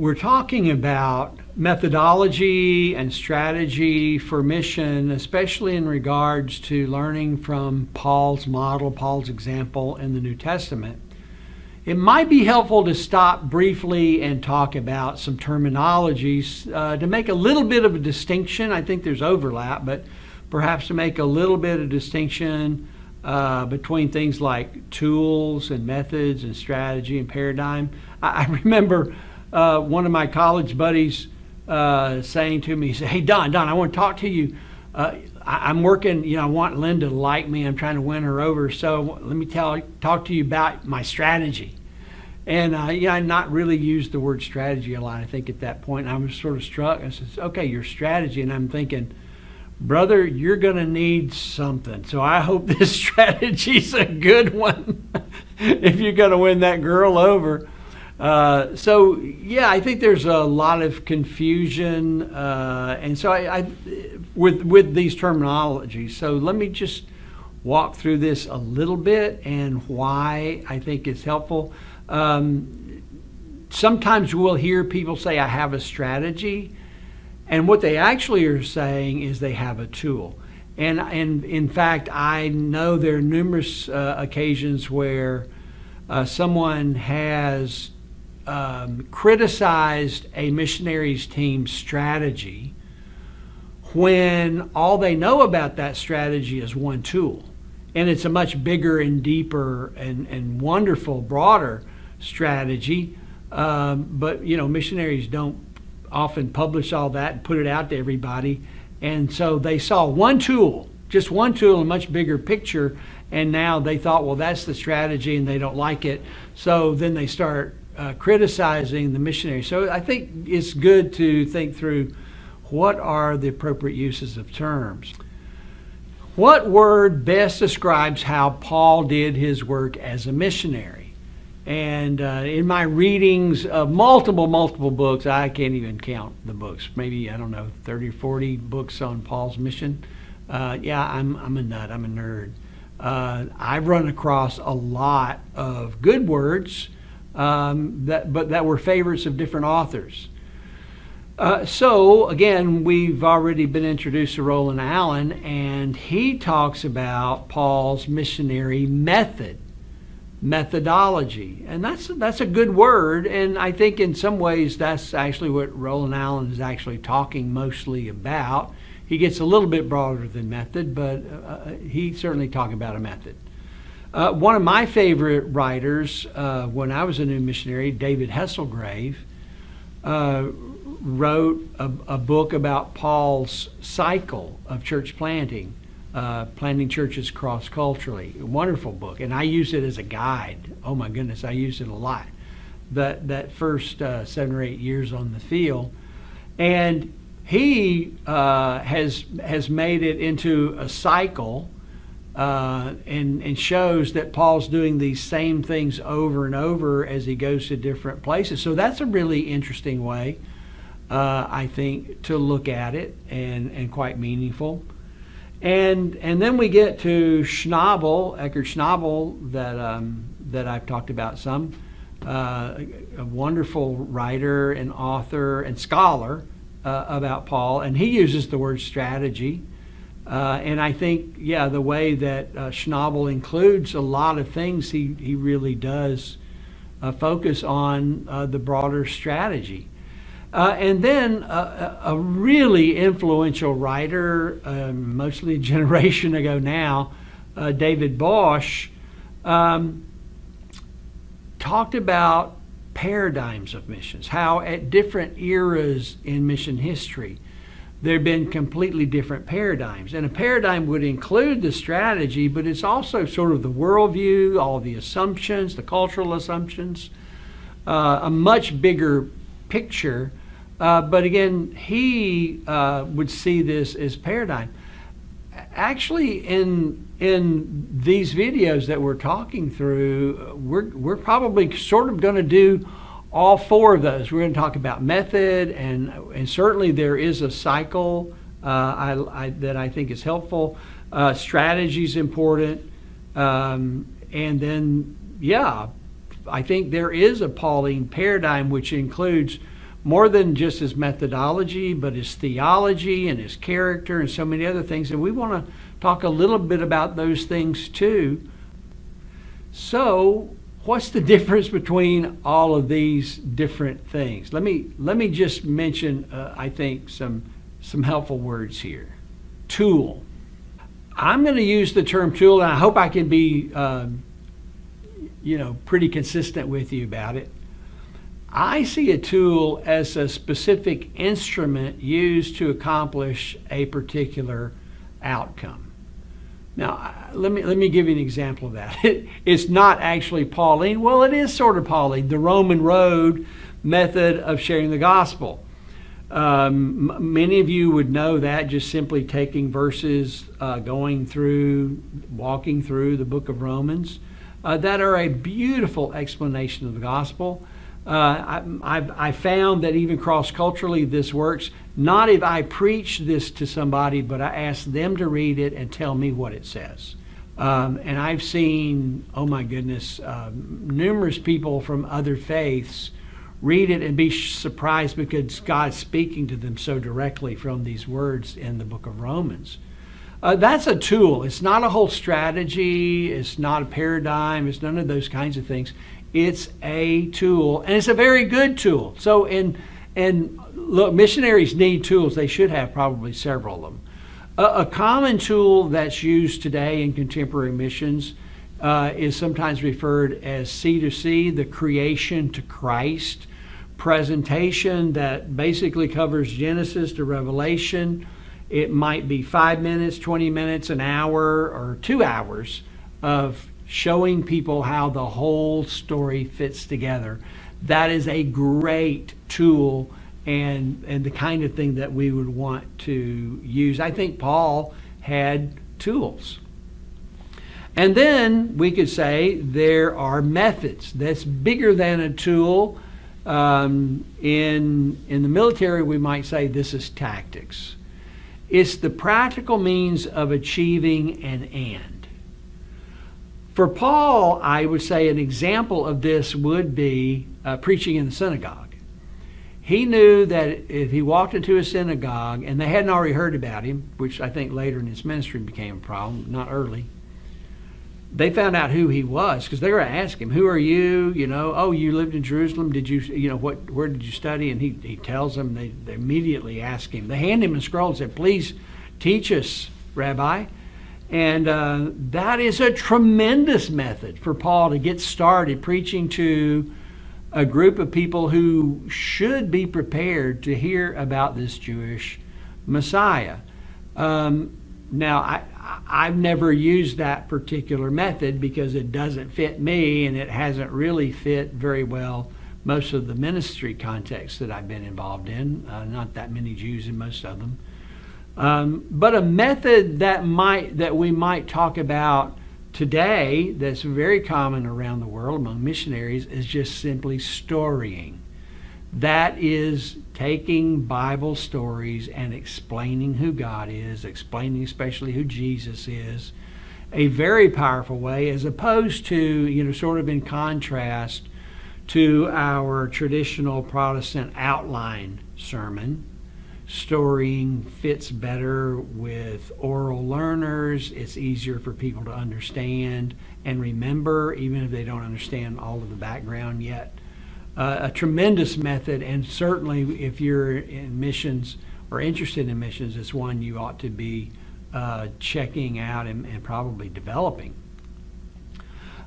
we're talking about methodology and strategy for mission, especially in regards to learning from Paul's model, Paul's example in the New Testament. It might be helpful to stop briefly and talk about some terminologies uh, to make a little bit of a distinction. I think there's overlap, but perhaps to make a little bit of distinction uh, between things like tools and methods and strategy and paradigm. I, I remember uh, one of my college buddies uh, saying to me, he said, Hey, Don, Don, I want to talk to you. Uh, I, am working, you know, I want Linda to like me. I'm trying to win her over. So let me tell, talk to you about my strategy. And, uh, yeah, I not really used the word strategy a lot, I think, at that point. I was sort of struck. I said, Okay, your strategy. And I'm thinking, brother, you're going to need something. So I hope this strategy's a good one if you're going to win that girl over. Uh, so yeah, I think there's a lot of confusion, uh, and so I, I, with with these terminologies. So let me just walk through this a little bit and why I think it's helpful. Um, sometimes we'll hear people say, "I have a strategy," and what they actually are saying is they have a tool. And and in fact, I know there are numerous uh, occasions where uh, someone has um, criticized a missionaries team's strategy when all they know about that strategy is one tool. And it's a much bigger and deeper and, and wonderful, broader strategy. Um, but, you know, missionaries don't often publish all that and put it out to everybody. And so they saw one tool, just one tool, a much bigger picture. And now they thought, well, that's the strategy and they don't like it. So then they start uh, criticizing the missionary. So I think it's good to think through what are the appropriate uses of terms. What word best describes how Paul did his work as a missionary? And uh, in my readings of multiple, multiple books, I can't even count the books, maybe, I don't know, 30 or 40 books on Paul's mission. Uh, yeah, I'm, I'm a nut, I'm a nerd. Uh, I've run across a lot of good words um, that, but that were favorites of different authors. Uh, so, again, we've already been introduced to Roland Allen, and he talks about Paul's missionary method, methodology. And that's, that's a good word, and I think in some ways that's actually what Roland Allen is actually talking mostly about. He gets a little bit broader than method, but uh, uh he's certainly talking about a method. Uh, one of my favorite writers uh, when I was a new missionary, David Hesselgrave, uh, wrote a, a, book about Paul's cycle of church planting, uh, planting churches cross culturally. Wonderful book, and I use it as a guide. Oh my goodness, I use it a lot. That that first uh, seven or eight years on the field, and he uh, has has made it into a cycle uh, and, and shows that Paul's doing these same things over and over as he goes to different places. So that's a really interesting way, uh, I think, to look at it and, and quite meaningful. And, and then we get to Schnabel, Eckhard Schnabel, that, um, that I've talked about some, uh, a wonderful writer and author and scholar uh, about Paul. And he uses the word strategy. Uh, and I think, yeah, the way that uh, Schnabel includes a lot of things, he, he really does uh, focus on uh, the broader strategy. Uh, and then uh, a really influential writer, um, mostly a generation ago now, David Bosch, um, talked about paradigms of missions, how at different eras in mission history, there have been completely different paradigms. And a paradigm would include the strategy, but it's also sort of the worldview, all the assumptions, the cultural assumptions, uh, a much bigger picture. Uh, but again, he uh, would see this as paradigm. Actually, in in these videos that we're talking through, we're we're probably sort of going to do all four of those. We're going to talk about method, and, and certainly there is a cycle uh, I, I, that I think is helpful. Uh, strategy is important. Um, and then, yeah, I think there is a Pauline paradigm which includes more than just his methodology, but his theology and his character and so many other things. And we want to talk a little bit about those things too. So, what's the difference between all of these different things? Let me let me just mention, uh, I think, some some helpful words here. Tool. I'm going to use the term tool, and I hope I can be, um, you know, pretty consistent with you about it. I see a tool as a specific instrument used to accomplish a particular outcome. Now, let me let me give you an example of that. It, it's not actually Pauline. Well, it is sort of Pauline, the Roman road method of sharing the gospel. Um, many of you would know that just simply taking verses, uh, going through, walking through the book of Romans, uh, that are a beautiful explanation of the gospel. Uh, I, I've, I found that even cross culturally, this works. Not if I preach this to somebody, but I ask them to read it and tell me what it says. Um, and I've seen, oh my goodness, uh, numerous people from other faiths read it and be surprised because God's speaking to them so directly from these words in the book of Romans. Uh, that's a tool. It's not a whole strategy. It's not a paradigm. It's none of those kinds of things. It's a tool, and it's a very good tool. So, in and look, missionaries need tools. They should have probably several of them. A, a common tool that's used today in contemporary missions uh, is sometimes referred as C2C, the creation to Christ presentation that basically covers Genesis to Revelation. It might be five minutes, 20 minutes, an hour, or two hours of showing people how the whole story fits together. That is a great tool and, and the kind of thing that we would want to use. I think Paul had tools. And then we could say there are methods. That's bigger than a tool. Um, in, in the military, we might say this is tactics. It's the practical means of achieving an end. For Paul, I would say an example of this would be uh, preaching in the synagogue. He knew that if he walked into a synagogue and they hadn't already heard about him, which I think later in his ministry became a problem, not early, they found out who he was because they were going to ask him, "Who are you?" You know, "Oh, you lived in Jerusalem. Did you, you know, what? Where did you study?" And he, he tells them. They, they immediately ask him. They hand him a scroll and said, "Please teach us, Rabbi." And uh, that is a tremendous method for Paul to get started preaching to a group of people who should be prepared to hear about this Jewish Messiah. Um, now, I, I've never used that particular method because it doesn't fit me and it hasn't really fit very well most of the ministry contexts that I've been involved in. Uh, not that many Jews in most of them. Um, but a method that might that we might talk about today that's very common around the world among missionaries is just simply storying. That is taking Bible stories and explaining who God is, explaining especially who Jesus is, a very powerful way as opposed to, you know, sort of in contrast to our traditional Protestant outline sermon storying fits better with oral learners. It's easier for people to understand and remember, even if they don't understand all of the background yet. Uh, a tremendous method, and certainly if you're in missions or interested in missions, it's one you ought to be uh, checking out and, and probably developing.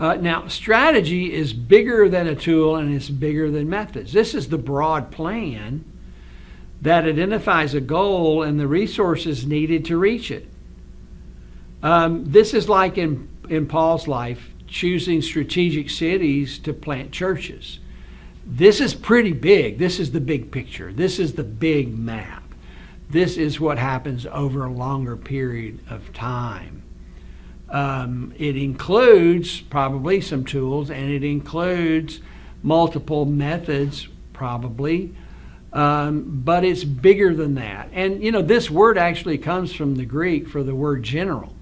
Uh, now, strategy is bigger than a tool and it's bigger than methods. This is the broad plan that identifies a goal and the resources needed to reach it. Um, this is like in, in Paul's life, choosing strategic cities to plant churches. This is pretty big. This is the big picture. This is the big map. This is what happens over a longer period of time. Um, it includes probably some tools and it includes multiple methods, probably, um, but it's bigger than that. And, you know, this word actually comes from the Greek for the word general,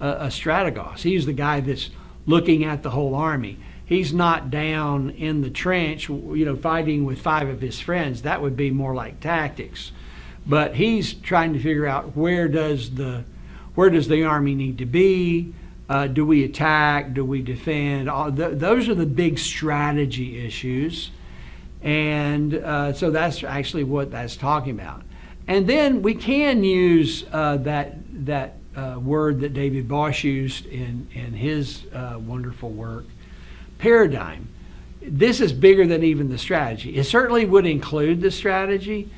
uh, a strategos. He's the guy that's looking at the whole army. he's not down in the trench, you know, fighting with five of his friends. That would be more like tactics. But he's trying to figure out where does the where does the army need to be? Uh, do we attack? Do we defend? All, th- those are the big strategy issues. And uh, so that's actually what that's talking about. And then we can use uh, that, that uh, word that David Bosch used in, in his uh, wonderful work, paradigm. This is bigger than even the strategy. It certainly would include the strategy,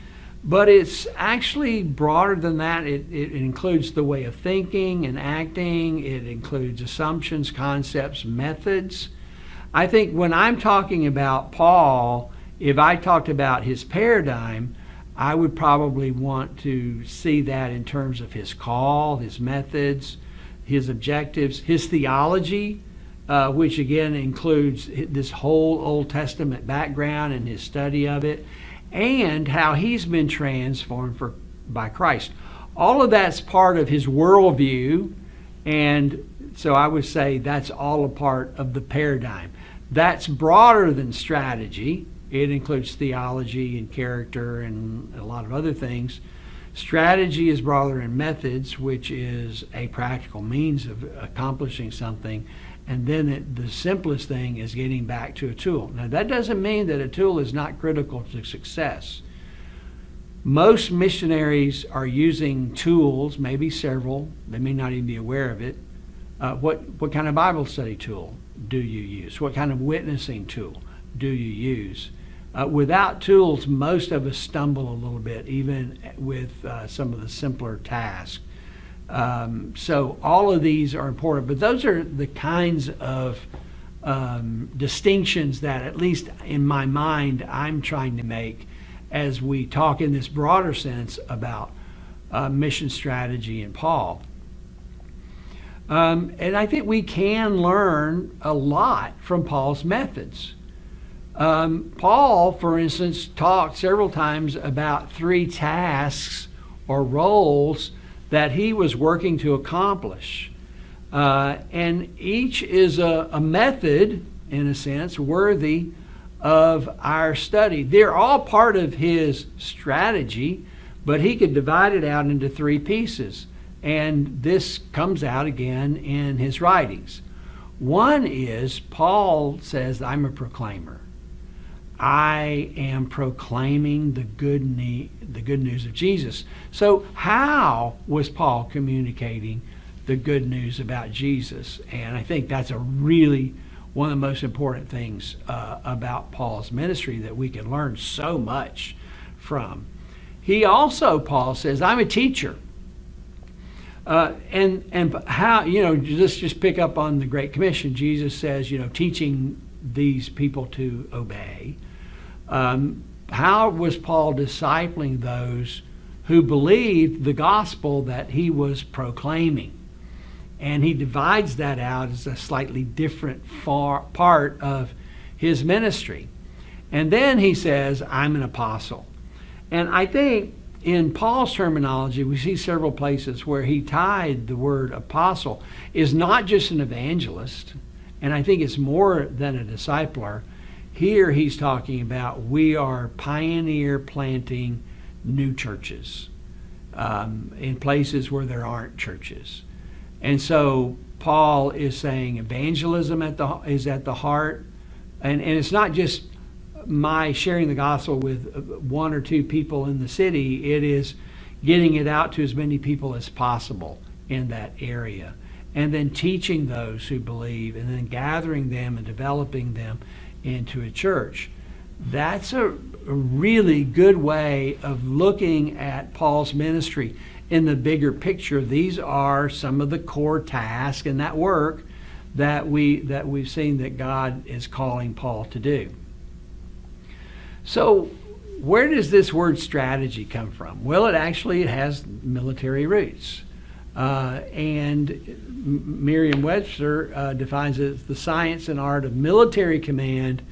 but it's actually broader than that. It, it, includes the way of thinking and acting, it includes assumptions, concepts, methods. I think when I'm talking about Paul, if I talked about his paradigm, I would probably want to see that in terms of his call, his methods, his objectives, his theology, uh, which again includes this whole Old Testament background and his study of it and how he's been transformed for, by Christ. All of that's part of his worldview, and so I would say that's all a part of the paradigm. That's broader than strategy. It includes theology and character and a lot of other things. Strategy is broader in methods, which is a practical means of accomplishing something. And then it, the simplest thing is getting back to a tool. Now, that doesn't mean that a tool is not critical to success. Most missionaries are using tools, maybe several, they may not even be aware of it. Uh, what, what kind of Bible study tool do you use? What kind of witnessing tool do you use? Uh, without tools, most of us stumble a little bit, even with uh, some of the simpler tasks. Um, so all of these are important, but those are the kinds of um, distinctions that, at least in my mind, I'm trying to make as we talk in this broader sense about uh, mission strategy and Paul. Um, and I think we can learn a lot from Paul's methods. Um, Paul, for instance, talked several times about three tasks or roles that he was working to accomplish. Uh, and each is a, a method, in a sense, worthy of our study. They're all part of his strategy, but he could divide it out into three pieces. And this comes out again in his writings. One is Paul says, I'm a proclaimer. I am proclaiming the good, ne- the good news of Jesus. So, how was Paul communicating the good news about Jesus? And I think that's a really one of the most important things uh, about Paul's ministry that we can learn so much from. He also, Paul says, I'm a teacher. Uh, and and how you know let's just pick up on the Great Commission. Jesus says, you know, teaching these people to obey. Um, how was Paul discipling those who believed the gospel that he was proclaiming? And he divides that out as a slightly different far part of his ministry. And then he says, I'm an apostle. And I think in Paul's terminology, we see several places where he tied the word apostle is not just an evangelist, and I think it's more than a discipler, here he's talking about we are pioneer planting new churches um, in places where there aren't churches. And so Paul is saying evangelism at the, is at the heart. And, and it's not just my sharing the gospel with one or two people in the city, it is getting it out to as many people as possible in that area. And then teaching those who believe, and then gathering them and developing them into a church. That's a, really good way of looking at Paul's ministry in the bigger picture. These are some of the core tasks and that work that we that we've seen that God is calling Paul to do. So, where does this word strategy come from? Well, it actually has military roots. Uh, and Merriam-Webster uh, defines it as the science and art of military command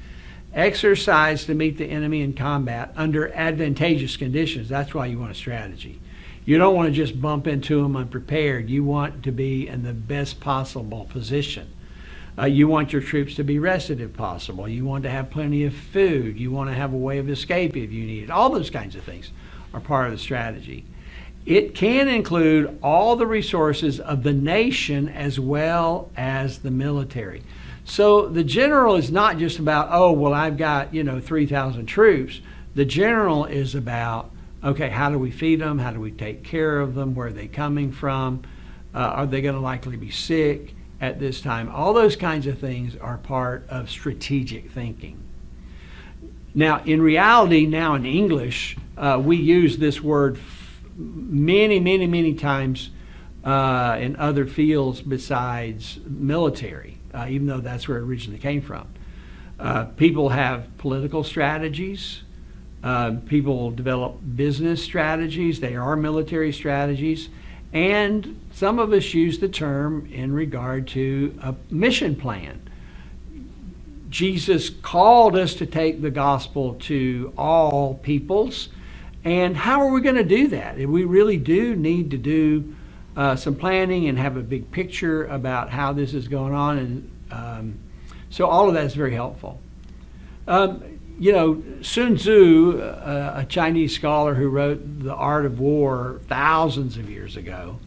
exercised to meet the enemy in combat under advantageous conditions. That's why you want a strategy. You don't want to just bump into them unprepared. You want to be in the best possible position. Uh, you want your troops to be rested if possible. You want to have plenty of food. You want to have a way of escape if you need it. All those kinds of things are part of the strategy. It can include all the resources of the nation as well as the military. So the general is not just about, oh, well, I've got, you know, 3,000 troops. The general is about, okay, how do we feed them? How do we take care of them? Where are they coming from? Uh, are they going to likely be sick at this time? All those kinds of things are part of strategic thinking. Now, in reality, now in English, uh, we use this word many, many, many times uh, in other fields besides military, uh, even though that's where it originally came from. Uh, people have political strategies. Uh, people develop business strategies. They are military strategies. And some of us use the term in regard to a mission plan. Jesus called us to take the gospel to all peoples. And how are we going to do that? We really do need to do uh, some planning and have a big picture about how this is going on. And um, so all of that is very helpful. Um, you know, Sun Tzu, uh, a Chinese scholar who wrote The Art of War thousands of years ago,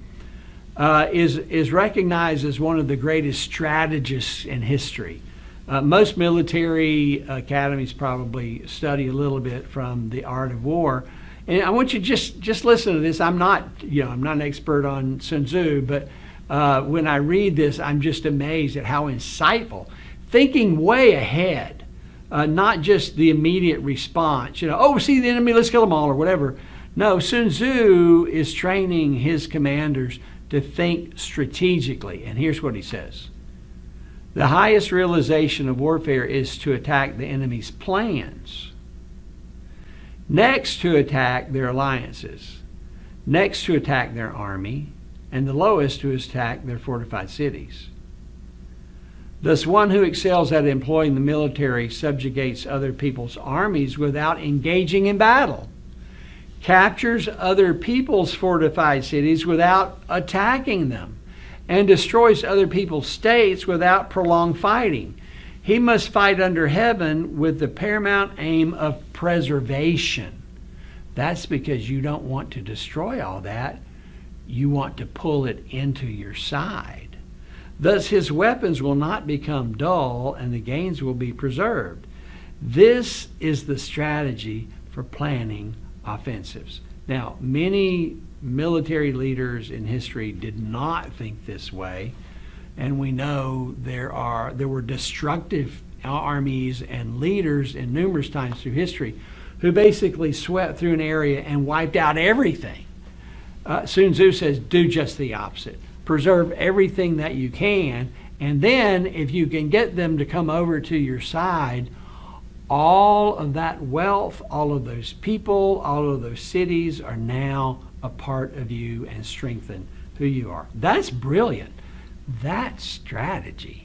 uh, is, is recognized as one of the greatest strategists in history. Uh, most military academies probably study a little bit from The Art of War. And I want you to just, just listen to this. I'm not, you know, I'm not an expert on Sun Tzu, but uh, when I read this, I'm just amazed at how insightful, thinking way ahead uh, not just the immediate response, you know, oh, see the enemy, let's kill them all, or whatever. No, Sun Tzu is training his commanders to think strategically. And here's what he says The highest realization of warfare is to attack the enemy's plans, next, to attack their alliances, next, to attack their army, and the lowest, to attack their fortified cities. Thus, one who excels at employing the military subjugates other people's armies without engaging in battle, captures other people's fortified cities without attacking them, and destroys other people's states without prolonged fighting. He must fight under heaven with the paramount aim of preservation. That's because you don't want to destroy all that. You want to pull it into your side. Thus, his weapons will not become dull and the gains will be preserved. This is the strategy for planning offensives. Now, many military leaders in history did not think this way, and we know there are there were destructive armies and leaders in numerous times through history who basically swept through an area and wiped out everything. Uh, Sun Tzu says, do just the opposite preserve everything that you can. And then, if you can get them to come over to your side, all of that wealth, all of those people, all of those cities are now a part of you and strengthen who you are. That's brilliant. That's strategy.